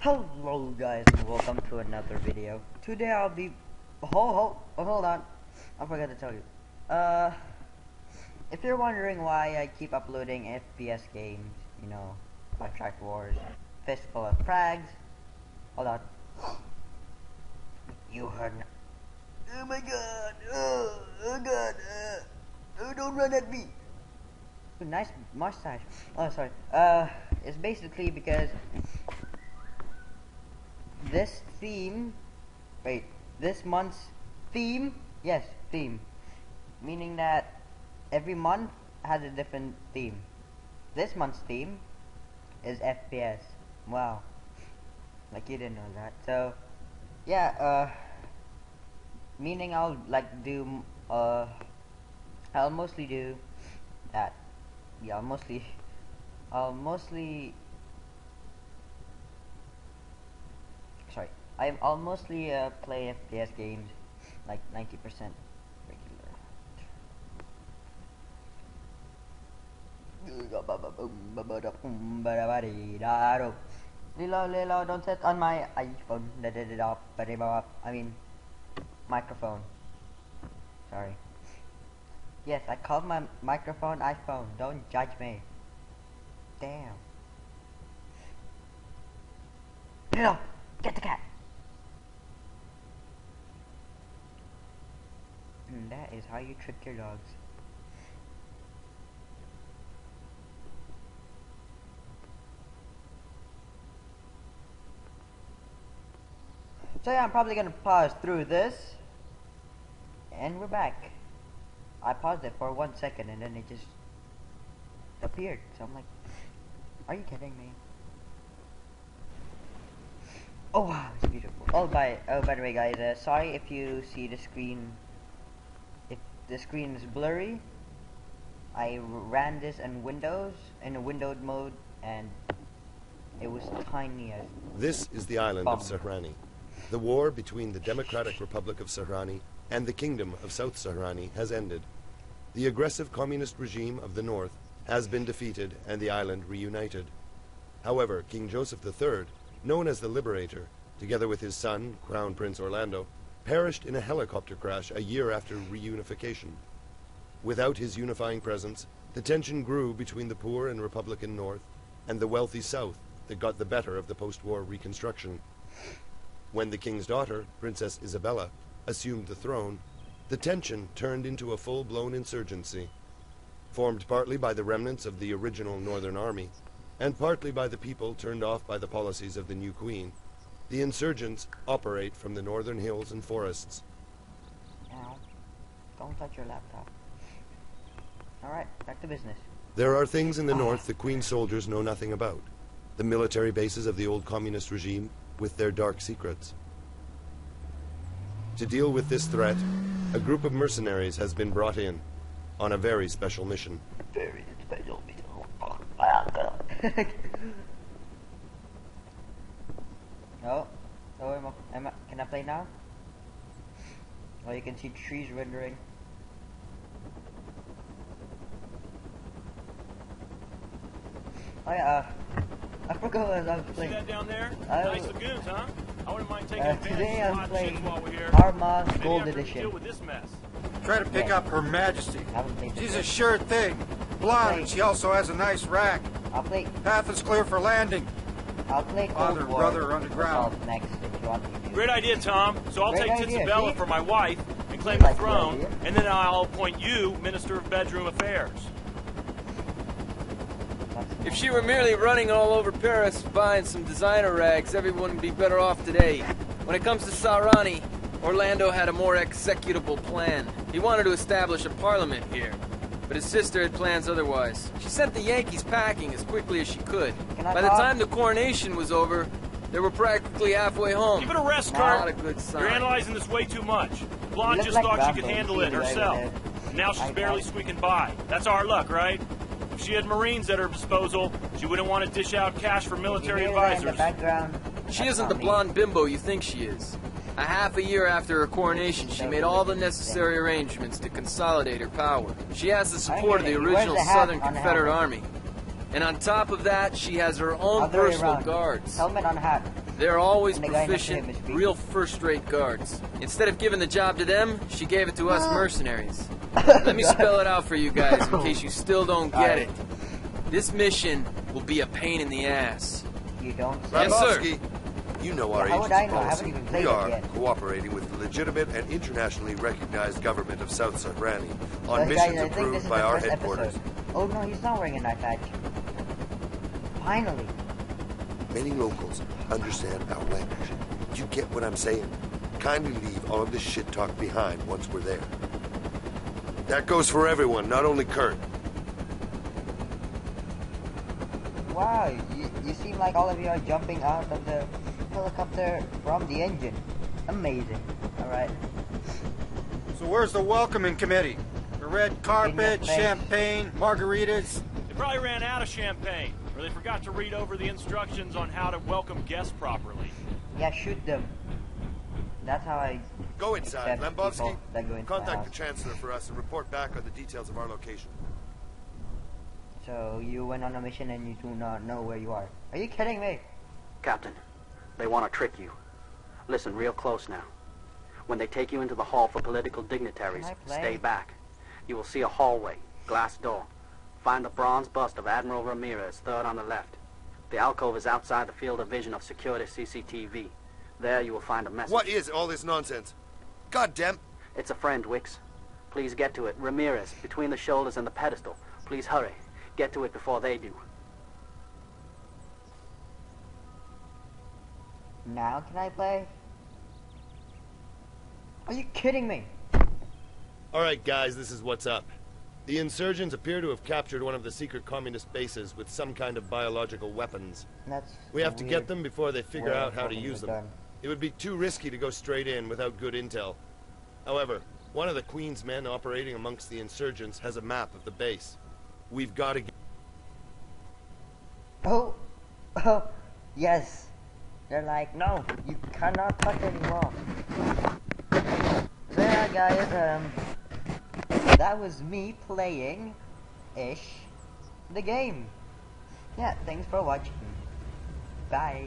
Hello guys and welcome to another video. Today I'll be hold hold oh, hold on. I forgot to tell you. Uh if you're wondering why I keep uploading FPS games, you know, Contract Wars, Fistful of Frags. Hold on. You heard. Oh my god! Oh, oh god! Uh, oh, don't run at me! Nice mustache. Oh, sorry. Uh, it's basically because this theme wait this month's theme? Yes theme. Meaning that every month has a different theme. This month's theme is FPS wow. Like you didn't know that. So yeah uh meaning I'll like do uh I'll mostly do that. Yeah I'll mostly I'll mostly sorry, I I'll mostly uh, play FPS games, like 90% regular. Lilo, Lilo, don't sit on my iPhone. I mean, microphone. Sorry. Yes, I called my microphone iPhone. Don't judge me. Damn. Lilo, get the cat. And that is how you trick your dogs. So yeah, I'm probably gonna pause through this. And we're back. I paused it for one second and then it just appeared. So I'm like, are you kidding me? Oh wow, it's beautiful. Oh by oh by the way guys, uh, sorry if you see the screen the screen is blurry. I ran this in Windows in a windowed mode and it was tiny as This is the island of Sahrani. The war between the Democratic Republic of Sahrani and the Kingdom of South Sahrani has ended. The aggressive communist regime of the north has been defeated and the island reunited. However, King Joseph III, known as the Liberator, together with his son, Crown Prince Orlando, perished in a helicopter crash a year after reunification. Without his unifying presence, the tension grew between the poor and Republican North and the wealthy South that got the better of the post-war reconstruction. When the king's daughter, Princess Isabella, assumed the throne, the tension turned into a full-blown insurgency, formed partly by the remnants of the original Northern Army, and partly by the people turned off by the policies of the new queen. The insurgents operate from the northern hills and forests. Ow. Don't touch your laptop. Alright, back to business. There are things in the north the queen's soldiers know nothing about. The military bases of the old communist regime with their dark secrets. To deal with this threat, a group of mercenaries has been brought in on a very special mission. Very special Oh, oh, am am I, can I play now? Oh, you can see trees rendering. Oh yeah, uh, I forgot what I was See playing. that down there? I- nice lagoons, huh? I wouldn't mind taking Uh, advantage today of I'm playing chicks while we're here. Arma Maybe Gold after we Edition. Deal with this mess. Try to pick Yeah. up Her Majesty. She's a sure thing. Blonde, and she also has a nice rack. I'll play. Path is clear for landing. I'll play Cold Father, War brother, underground. Next if you want me to. Great idea, Tom. So I'll Great take idea, Tinsabella see? for my wife and claim the like the throne, idea. and then I'll appoint you Minister of Bedroom Affairs. If she were merely running all over Paris buying some designer rags, everyone would be better off today. When it comes to Sahrani, Orlando had a more executable plan. He wanted to establish a parliament here, but his sister had plans otherwise. She sent the Yankees packing as quickly as she could. Can I By the talk? time the coronation was over, they were practically halfway home. Give it a rest, Not a Kurt. good sign. You're analyzing this way too much. Blonde just like thought she could handle it herself. there. Now she's I barely know. squeaking by. That's our luck, right? If she had Marines at her disposal, she wouldn't want to dish out cash for military you hear that in the advisors. She isn't the blonde bimbo you think she is. A half a year after her coronation, she made all the necessary arrangements to consolidate her power. She has the support of the original the Southern Confederate? Army. And on top of that, she has her own Other personal guards. Helmet on hat. They're always the guy next to him proficient, real first-rate guards. Instead of giving the job to them, she gave it to us ah. mercenaries. Let me spell it out for you guys in case you still don't get it. This mission will be a pain in the ass. You don't say. Yes, sir. You know our Yeah, how would I agency know? I haven't even played We are yet. cooperating with the legitimate and internationally recognized government of South Sahrani on But missions guys, approved by our headquarters. episode. Oh no, he's not wearing a knife badge. Finally. Many locals understand our language. You get what I'm saying? Kindly leave all of this shit talk behind once we're there. That goes for everyone, not only Kurt. Wow, you, you seem like all of you are jumping out of the helicopter from the engine. Amazing. Alright. So where's the welcoming committee? The red carpet, champagne, margaritas. They probably ran out of champagne, or they forgot to read over the instructions on how to welcome guests properly. Yeah, shoot them. That's how I Go inside, Accept Lambovsky. that go Contact the house. Chancellor for us and report back on the details of our location. So you went on a mission and you do not know where you are. Are you kidding me? Captain, they want to trick you. Listen real close now. When they take you into the hall for political dignitaries, Can I play? stay back. You will see a hallway, glass door. Find the bronze bust of Admiral Ramirez, third on the left. The alcove is outside the field of vision of security CCTV. There you will find a message. What is all this nonsense? God damn. It's a friend, Wicks. Please get to it. Ramirez, between the shoulders and the pedestal. Please hurry. Get to it before they do. Now can I play? Are you kidding me? Alright, guys, this is what's up. The insurgents appear to have captured one of the secret communist bases with some kind of biological weapons. That's We have to get them before they figure out how to use them. gun. It would be too risky to go straight in without good intel. However, one of the Queen's men operating amongst the insurgents has a map of the base. We've got to get... Oh, oh, yes. They're like, no, you cannot touch anymore. So yeah, guys, um, that was me playing, ish, the game. Yeah, thanks for watching. Bye.